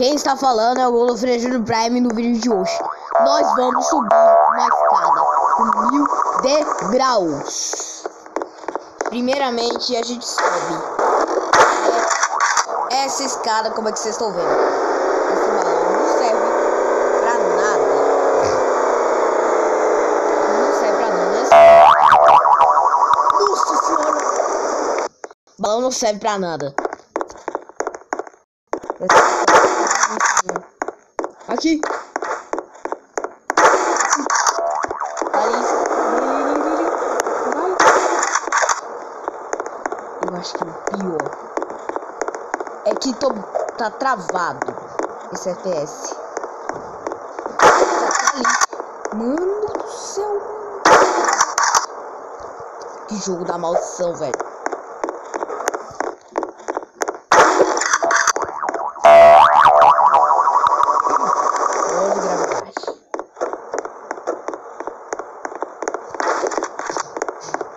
Quem está falando é o Golofrejo do Prime no vídeo de hoje. Nós vamos subir uma escada com mil degraus. Primeiramente, a gente sobe. É essa escada, como é que vocês estão vendo? Esse balão não serve pra nada. Não serve pra nada. Né? Nossa senhora! Balão não serve pra nada. Aqui. Ali. Eu acho que o pior é que tô, tá travado esse FPS. Tá. Mano do céu. Que jogo da maldição, velho.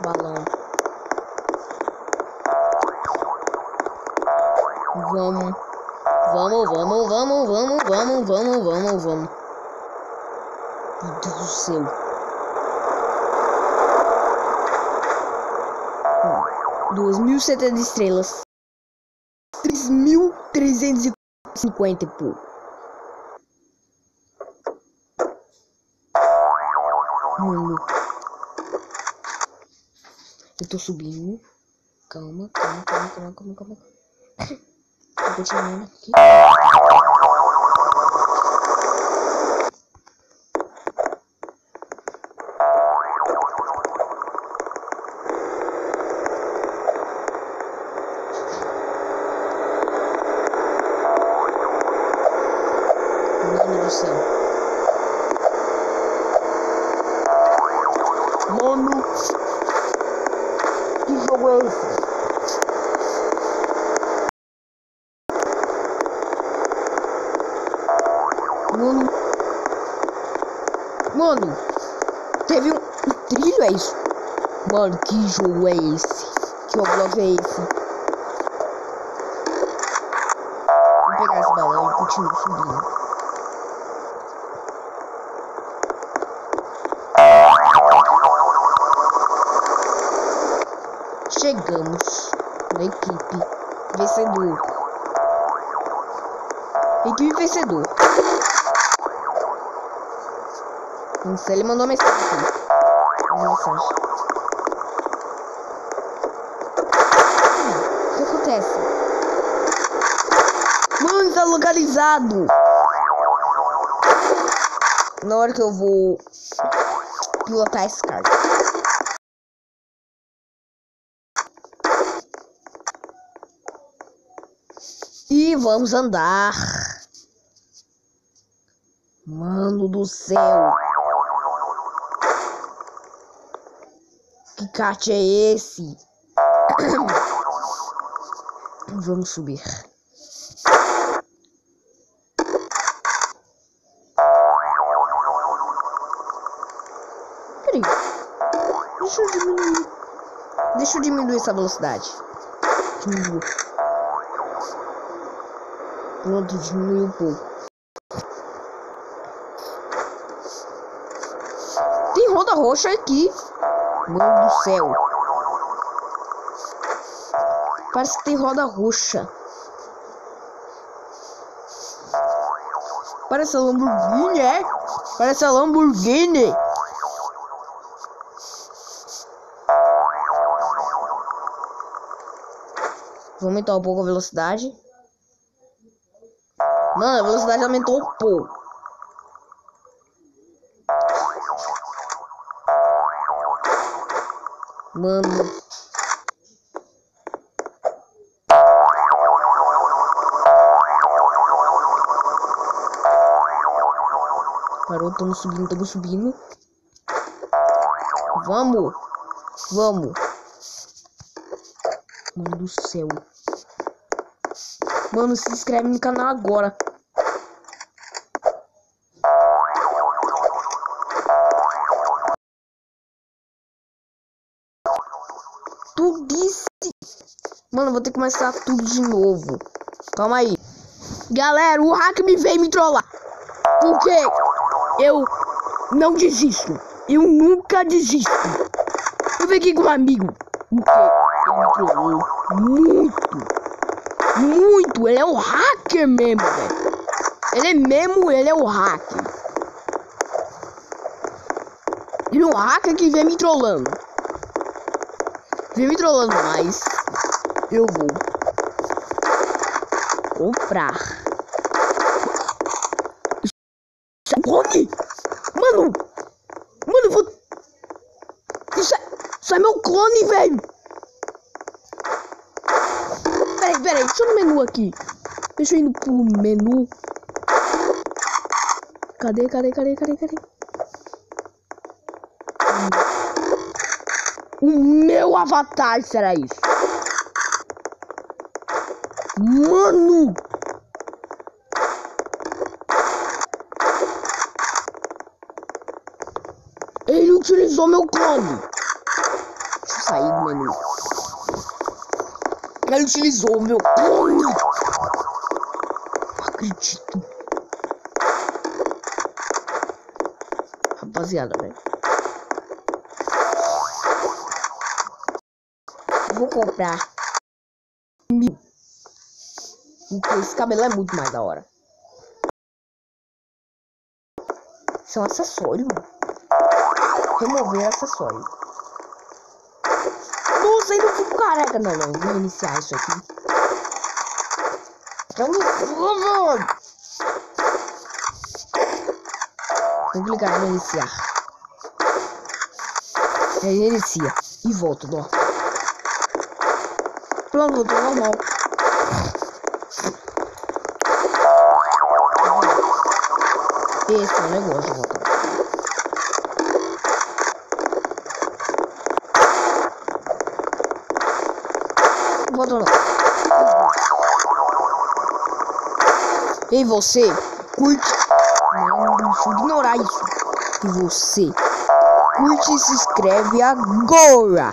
balão. Vamos. Vamos, vamos, vamos, vamos, vamos, vamos, vamos, vamos. Meu Deus do céu. Duas mil setenta estrelas. Três mil trezentos e cinquenta pouco. Mano. Eu tô subindo. Calma, calma, calma, calma, calma, calma. Tô continuando aqui. Mano do céu. Mano que jogo é esse? Mano. Mano. Teve um, um trilho, é isso? Mano, que jogo é esse? Que Roblox é esse? Vou pegar esse balão e continuo subindo. chegamos na equipe vencedor. Equipe vencedor. Não sei, ele mandou mensagem mensagem. o que acontece? Mano, tá localizado. Na hora que eu vou pilotar esse cara. E vamos andar. Mano do céu. Que é esse? vamos subir. Peraí. Deixa eu diminuir. Deixa eu diminuir essa velocidade. Diminuir. Pronto, diminuiu um pouco. Tem roda roxa aqui. Mano do céu. Parece que tem roda roxa. Parece a Lamborghini, é? Parece a Lamborghini. Vou aumentar um pouco a velocidade. Mano, a velocidade aumentou um pouco. Mano. Parou, estamos subindo, estamos subindo. Vamos. Vamos. Mano do céu. Mano, se inscreve no canal agora. Tu disse. Mano, vou ter que começar tudo de novo. Calma aí. Galera, o hack me veio me trollar. Porque eu não desisto. Eu nunca desisto. Eu vim aqui com um amigo. Porque ele me trollou muito. Muito. Ele é um hacker mesmo, velho. Ele é mesmo, ele é um hacker. Ele é um hacker que vem me trollando. Vem me trollando mais. Eu vou comprar. Clone! Mano! Mano, eu vou. Isso é, isso é meu clone, velho! Peraí, peraí, deixa eu no menu aqui. Deixa eu ir pro menu. Cadê, cadê, cadê, cadê, cadê? O meu avatar será isso. Mano! Ele utilizou meu clone. Deixa eu sair menu. Ele utilizou meu clone. Não acredito. Rapaziada, velho. Vou comprar mil. Porque esse cabelo é muito mais da hora. Isso é um acessório. Remover acessório. Nossa, ainda fico careca. Não, não. Vou iniciar isso aqui. Então, Vou clicar em iniciar. Aí inicia. E volta, ó. Pronto, voltou normal. Esse é o negócio, voltar. Voltou não. Ei, você, curte. Não, deixa ignorar isso. E você, curte e se inscreve agora.